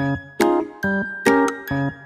Música